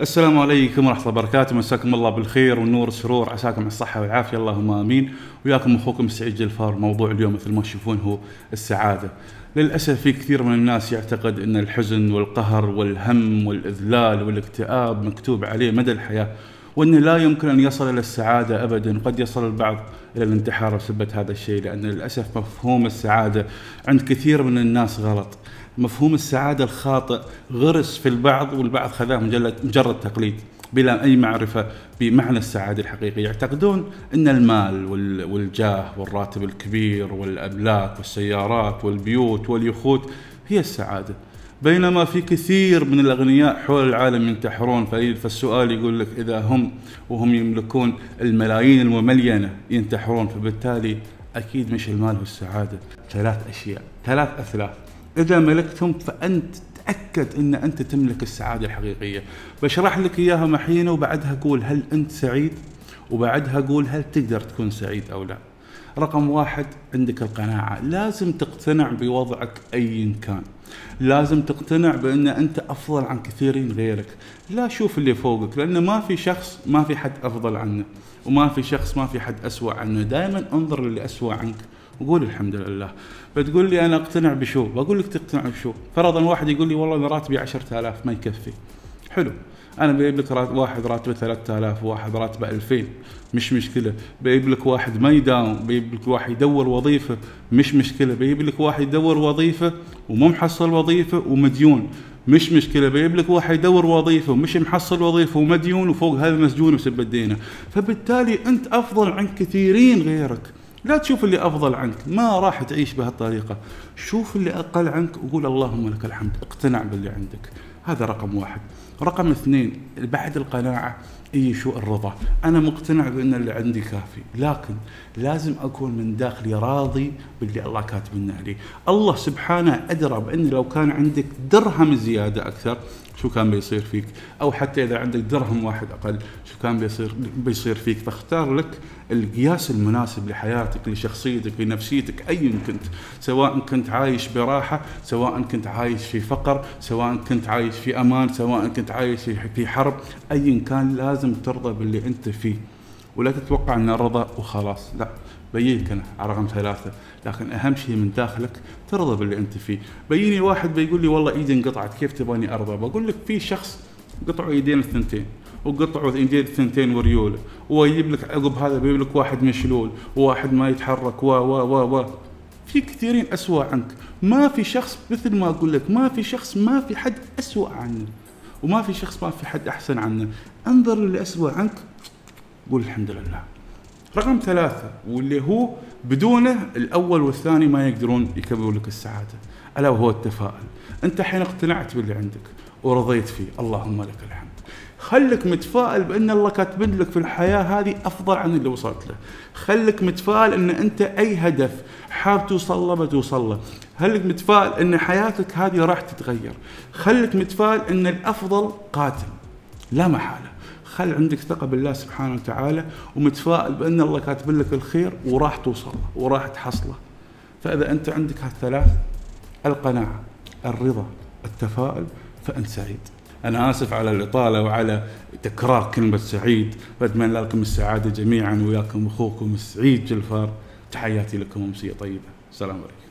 السلام عليكم ورحمة الله وبركاته. مساكم الله بالخير والنور والسرور. عساكم على الصحة والعافية. اللهم آمين. وياكم أخوكم سعيد جلفار. موضوع اليوم مثل ما تشوفون هو السعادة. للأسف في كثير من الناس يعتقد أن الحزن والقهر والهم والإذلال والاكتئاب مكتوب عليه مدى الحياة وأنه لا يمكن أن يصل إلى السعادة أبدا. قد يصل البعض إلى الانتحار بسبب هذا الشيء لأن للأسف مفهوم السعادة عند كثير من الناس غلط. مفهوم السعادة الخاطئ غرس في البعض والبعض خذاه مجرد, تقليد بلا أي معرفة بمعنى السعادة الحقيقية. يعتقدون أن المال والجاه والراتب الكبير والأملاك والسيارات والبيوت واليخوت هي السعادة. بينما في كثير من الأغنياء حول العالم ينتحرون فالسؤال يقول لك إذا هم وهم يملكون الملايين المملينة ينتحرون فبالتالي أكيد مش المال والسعادة ثلاث أشياء ثلاث أثلاث. إذا ملكتهم فأنت تأكد أن أنت تملك السعادة الحقيقية. بشرح لك إياها محينة وبعدها قول هل أنت سعيد؟ وبعدها قول هل تقدر تكون سعيد أو لا. رقم واحد عندك القناعة. لازم تقتنع بوضعك أيا كان. لازم تقتنع بأن أنت أفضل عن كثيرين غيرك. لا شوف اللي فوقك لأن ما في شخص ما في حد أفضل عنه وما في شخص ما في حد أسوأ عنه. دائما انظر للي أسوأ عنك وقول الحمد لله. بتقول لي أنا أقتنع بشو؟ بقول لك تقتنع بشو؟ فرضا واحد يقول لي والله أنا راتبي 10000 ما يكفي. حلو. أنا بجيب لك واحد راتبه 3000 وواحد راتبه 2000 مش مشكلة. بجيب لك واحد ما يداوم بجيب لك واحد يدور وظيفة. مش مشكلة. بجيب لك واحد يدور وظيفة ومو محصل وظيفة ومديون. مش مشكلة. بجيب لك واحد يدور وظيفة ومش محصل وظيفة ومديون وفوق هذا مسجون وسبب دينه فبالتالي أنت أفضل عن كثيرين غيرك. لا تشوف اللي أفضل عنك. ما راح تعيش بهالطريقة. شوف اللي أقل عنك وقول اللهم لك الحمد. اقتنع باللي عندك. هذا رقم واحد. رقم اثنين بعد القناعة. شو الرضا؟ أنا مقتنع بأن اللي عندي كافي لكن لازم أكون من داخلي راضي باللي الله كاتب لنا عليه الله سبحانه أدرى بأن لو كان عندك درهم زيادة أكثر شو كان بيصير فيك؟ أو حتى إذا عندك درهم واحد أقل شو كان بيصير؟ بيصير فيك؟ فاختار لك القياس المناسب لحياتك لشخصيتك لنفسيتك ايا كنت. سواء كنت عايش براحة سواء كنت عايش في فقر سواء كنت عايش في أمان سواء كنت عايش في حرب ايا كان لازم ترضى باللي انت فيه ولا تتوقع ان الرضا وخلاص. لا بينك أنا على رقم ثلاثة. لكن أهم شيء من داخلك ترضى باللي انت فيه. بيني واحد بيقول لي والله ايدي انقطعت كيف تبغاني أرضى؟ بقول لك في شخص قطعوا ايدين الثنتين وقطعوا ايدين الثنتين وريوله ويجيب لك عقب هذا بيجيب لك واحد مشلول وواحد ما يتحرك و و و و. في كثيرين اسوء عنك. ما في شخص مثل ما أقول لك ما في شخص ما في حد اسوء عنه وما في شخص ما في حد أحسن عنه. أنظر للي اسوء عنك قول الحمد لله. رقم ثلاثة واللي هو بدونه الأول والثاني ما يقدرون يكبروا لك السعادة. ألا وهو التفاؤل. أنت حين اقتنعت باللي عندك ورضيت فيه اللهم لك الحمد. خلك متفائل بأن الله كاتب لك في الحياة هذه أفضل عن اللي وصلت له. خلك متفائل أن أنت أي هدف حاب توصل له بتوصل له. خلك متفائل أن حياتك هذه راح تتغير. خلك متفائل أن الأفضل قادم لا محالة. خل عندك ثقة بالله سبحانه وتعالى ومتفائل بأن الله كاتب لك الخير وراح توصل وراح تحصله. فإذا أنت عندك هالثلاث القناعة الرضا التفاؤل فأنت سعيد. أنا آسف على الإطالة وعلى تكرار كلمة سعيد. بتمنى لكم السعادة جميعا وياكم أخوكم سعيد جلفار. تحياتي لكم أمسية طيبة. السلام عليكم.